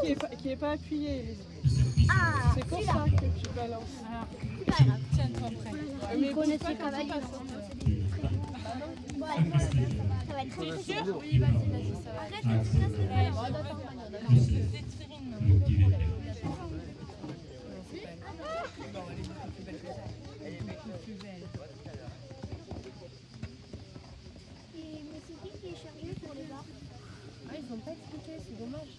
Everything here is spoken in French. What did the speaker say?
qui n'est pas, pas, appuyé. Ah, c'est pour ça que tu balances. Ah, tiens-toi prêt. Euh, ouais. Mais connais pas quand tu passes. T'es sûr Oui, vas-y, vas-y, ça va. Arrête, ah, tu laisses les Tétrine. Elle est plus belle. Et mais c'est qui qui est chargé pour les bars? Ah, ils n'ont pas expliqué, c'est dommage.